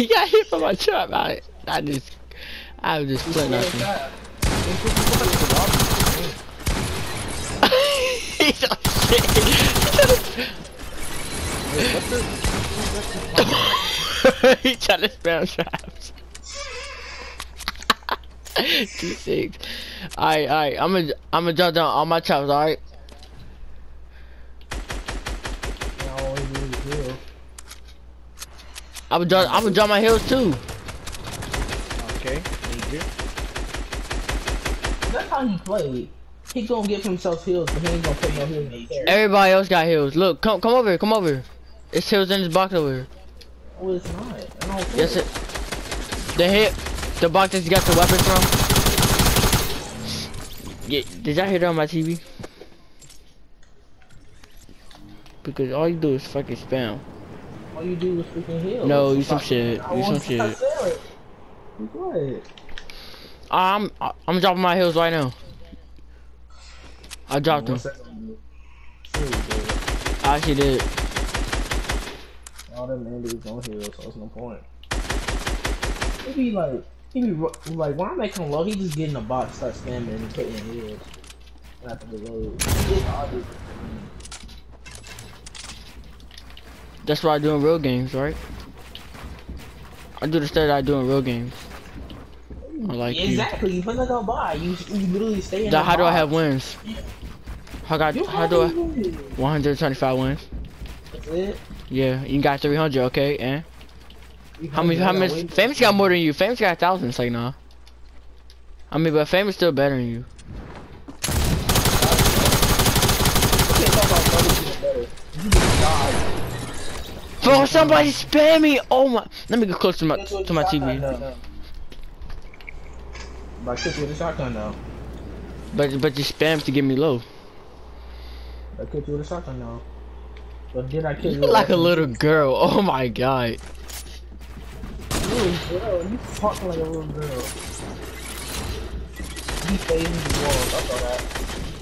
he got hit by my trap. I, I just, I was just playing nothing. He's on shit. he trying to spam traps. Two six. Alright, alright. I'm gonna, I'm gonna jump down all my traps. Alright. I'm gonna jump, I'm gonna jump my heals too. Okay, thank you. That's how he played. He gonna give himself heals, but he ain't gonna put no heals in his hair. Everybody else got heals. Look, come, come over here. Come over here. It's heals in this box over here. Oh, it's not. I don't think Yes, it. The hit, the box that you got the weapons from. Yeah, did y'all hear that on my TV? Because all you do is fucking spam. All you do is freaking heal. No, you some shit. You some shit. What? I'm I'm dropping my heals right now. I dropped them. What's that gonna do? Seriously, dude. I actually did. All them Andy's on heal, so it's no point. He be like, he be ru- like, when I make him low, he just get in the box, start spamming and taking heals. And have to reload. It's obvious. That's what I do in real games, right? I do the stuff that I do in real games. I like you. exactly. You put that on by. You, you literally stay in how do I have wins? How got You how do I wins. 125 wins? That's it. Yeah, you got 300, okay? And how many how many famous got more than you? Famous got thousands, like nah. I mean, but famous still better than you. You Bro, somebody spam me! Oh my! Let me get close to my to my TV. But I you with a shotgun now. But but you spam to get me low. I you with a shotgun now. But did I kill You you? like a little girl. Oh my god. little girl. You talking like a little girl. He fading the walls. I saw that.